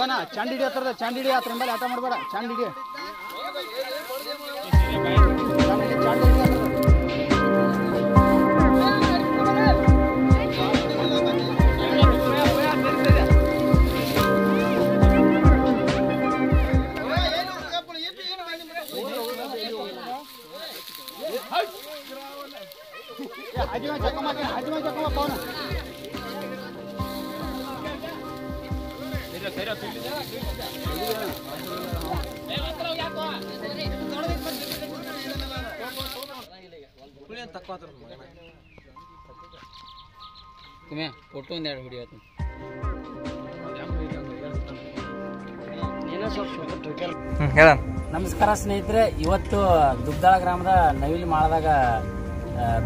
ಚಂಡ್ ಹಿಡಿ ಹತ್ರದ ಚಂಡ್ ಹಿಡಿ ಹತ್ರ ಮೇಲೆ ಆಟ ಮಾಡಬೇಡ ಚಂಡ್ ಹಿಡಿ ಚಂಡ್ ಹಿಡಿ ಚಂಡ್ ಹಿಡಿ ಹತ್ರದ. ಹಜಿಮ ಚಕ್ಕಮ್ಮ ಹಜಿಮ ಚಕ್ಕಮ್ಮ ಪವನ ಕುಮ್ಯಾ ಫೋಟೋ ಒಂದು ಎರಡು ನಮಸ್ಕಾರ ಸ್ನೇಹಿತರೆ ಇವತ್ತು ದುಗ್ದಾಳ ಗ್ರಾಮದ ನವಿಲು ಮಾಡಿದಾಗ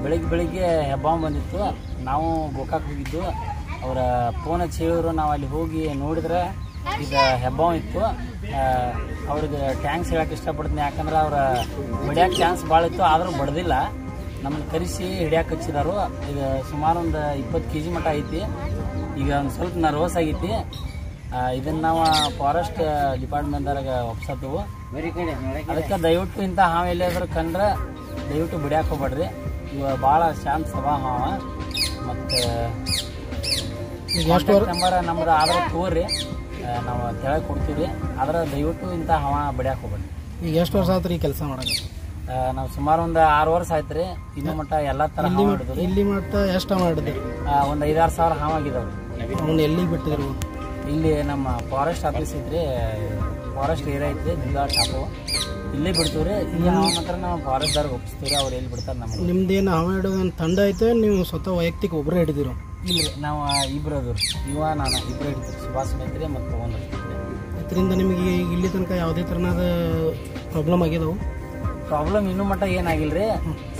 ಬೆಳಿಗ್ಗೆ ಬೆಳಿಗ್ಗೆ ಹೆಬ್ಬಾವು ಬಂದಿತ್ತು. ನಾವು ಗೋಕಾಕ್ ಹೋಗಿದ್ದು. ಅವರ ಫೋನ್ ಚೇವರು ನಾವು ಅಲ್ಲಿ ಹೋಗಿ ನೋಡಿದ್ರೆ ಈಗ ಹೆಬ್ಬಾವ್ ಇತ್ತು. ಅವ್ರಿಗೆ ಟ್ಯಾಂಕ್ಸ್ ಹೇಳಕ್ಕೆ ಇಷ್ಟಪಡ್ತೀನಿ. ಯಾಕಂದ್ರೆ ಅವ್ರ ಬಡಿಯೋಕೆ ಚಾನ್ಸ್ ಭಾಳ ಇತ್ತು ಆದರೂ ಬಡ್ದಿಲ್ಲ. ನಮ್ಮನ್ನು ಕರೆಸಿ ಹಿಡಿಯಕ್ಕೆ ಹಚ್ಚಿದಾರು. ಈಗ ಸುಮಾರು ಒಂದು ಇಪ್ಪತ್ತು ಕೆ ಜಿ ಮಟ್ಟ ಐತಿ. ಈಗ ಒಂದು ಸ್ವಲ್ಪ ನರ್ವಸ್ ಆಗೈತಿ. ಇದನ್ನು ನಾವು ಫಾರೆಸ್ಟ್ ಡಿಪಾರ್ಟ್ಮೆಂಟ್ದಾಗ ಒಪ್ಸತ್ತವು. ಅದಕ್ಕೆ ದಯವಿಟ್ಟು ಇಂಥ ಹಾವು ಎಲ್ಲಾದ್ರೂ ಕಂಡ್ರೆ ದಯವಿಟ್ಟು ಬಿಡ್ಯಾಕ ಹೋಗ್ಬೇಡ್ರಿ ಇವ ಭಾಳ ಶಾಂತ ಸಭಾ ಹಾವ ಮತ್ತು ನಂಬರ್ ನಮ್ದು ಆದ್ರೆ ತೋರಿ ನಾವು ತೆಳಗೆ ಕೊಡ್ತೀವಿ. ಆದ್ರೆ ದಯವಿಟ್ಟು ಇಂಥ ಹವಾ ಬಡಿಯಾಕೆ ಹೋಗ್ಬೇಡಿ ಈಗ ಎಷ್ಟು ವರ್ಷ ಆಯ್ತು ಈ ಕೆಲಸ ಮಾಡೋದು? ನಾವು ಸುಮಾರು ಒಂದು ಆರು ವರ್ಷ ಆಯ್ತು ರೀ. ಇನ್ನೂ ಮಟ್ಟ ಎಲ್ಲ ಥರ ಇಲ್ಲಿ ಮಟ್ಟ ಎಷ್ಟು ಮಾಡಿದ್ರಿ ಒಂದು ಐದಾರು ಸಾವಿರ ಹಾವಾಗಿದ್ದಾವೆ ಅವ್ನು ಎಲ್ಲಿಗೆ ಬಿಟ್ಟಿದ್ರು? ಇಲ್ಲಿ ನಮ್ಮ ಫಾರೆಸ್ಟ್ ಆಫೀಸ್ ಐತ್ರಿ. ಫಾರೆಸ್ಟ್ ಏರಿಯಾ ಐತೆ ಜಿಲ್ಲಾ ಟಾಪು ಇಲ್ಲೇ ಬಿಡ್ತೀವಿ ರೀ ಇಲ್ಲಿ ನಾವು ಮಾತ್ರ ನಾವು ಫಾರೆಸ್ಟ್ದವ್ರಿಗೆ ಒಪ್ಪಿಸ್ತೀವಿ ಅವ್ರು ಎಲ್ಲಿ ಬಿಡ್ತಾರೆ ನಮಗೆ. ನಿಮ್ದೇನು ಹಾವ ಹಿಡೋದು ಒಂದು ತಂಡ ಐತೆ ನೀವು ಸ್ವತಃ ವೈಯಕ್ತಿಕ ಒಬ್ಬರೇ ಹಿಡಿದಿರು? ರೀ ನಾವು ಇಬ್ಬರು ಅದು ಇವ ನಾನು ಇಬ್ಬರು ಹಿಡಿತೀವಿ ಸುಭಾಷ್ ಮೈತ್ರಿ ಮತ್ತು ಪವನ್ ಇದರಿಂದ ನಿಮಗೆ ಈಗ ಇಲ್ಲಿ ತನಕ ಯಾವುದೇ ಥರನಾದ ಪ್ರಾಬ್ಲಮ್ ಆಗಿದಾವು? ಪ್ರಾಬ್ಲಮ್ ಇನ್ನೂ ಮಟ್ಟ ಏನಾಗಿಲ್ಲ ರೀ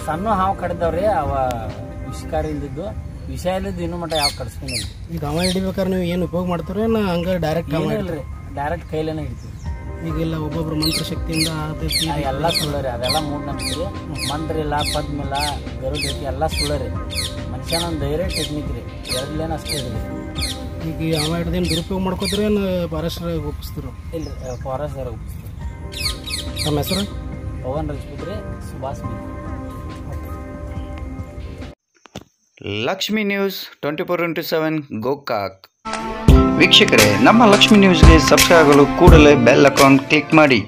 ಸಣ್ಣ ಹಾವು ಕಡ್ದವ್ರಿ ಅವ ವಿಷಕಾರಿ ಇಲ್ದಿದ್ದು. ವಿಷ ಇಲ್ಲದ್ದು ಇನ್ನೂ ಮಟ್ಟ ಯಾವ ಕಡಿಸ್ಕೊಂಡಿಲ್ಲ ಈಗ ಹಾವ ಹಿಡಿಬೇಕಾದ್ರೆ ನೀವು ಏನು ಉಪಯೋಗ ಮಾಡ್ತೀರಿ ನಾ ಹಂಗೆ ಡೈರೆಕ್ಟ್ ಹಾವು ಹಿಡಿದ್ರಿ ಡೈರೆಕ್ಟ್ ಕೈಲೇನೆ ಹಿಡಿತೀವಿ. ಈಗೆಲ್ಲ ಒಬ್ಬೊಬ್ರು ಮಂತ್ರ ಶಕ್ತಿಯಿಂದ ಆತೈತಿ ಎಲ್ಲ ಸುಳ್ಳು ರೀ ಅದೆಲ್ಲ ಮೂಢನಂಬಿಕೆ ರೀ ಮಂತ್ರ ಇಲ್ಲ ಪದ್ಮ ಇಲ್ಲ ರೀತಿ ಎಲ್ಲ ರೀ ಮನುಷ್ಯನ ಒಂದು ಧೈರ್ಯ ಟೆಕ್ನಿಕ್ ರೀ. ಎರಡ್ಲೇನ ಅಷ್ಟೇ ಇದೆ ಈಗ ಯಾವ ಹಿಡ್ದೇನು ದುರುಪಯೋಗ ಮಾಡ್ಕೋತೀರಿ ಏನು ಫಾರೆಸ್ಟ್ರ ಒಪ್ಪಿಸ್ತಿರು? ಇಲ್ಲ ಫಾರೆಸ್ಟ್ರ ಒಪ್ಪಿಸ್ತೀರಿ ನಮ್ಮ ಹೆಸರು? ಪವನ್ ರಜಪೂತ್ ರೀ Subhash Maitri Lakshmi news twenty four into seven Gokak. ವೀಕ್ಷಕರೇ ನಮ್ಮ ಲಕ್ಷ್ಮಿ ನ್ಯೂಸ್ಗೆ ಸಬ್ಸ್ಕ್ರೈಬ್ ಆಗಲು ಕೂಡಲೇ ಬೆಲ್ ಅಕೌಂಟ್ ಕ್ಲಿಕ್ ಮಾಡಿ.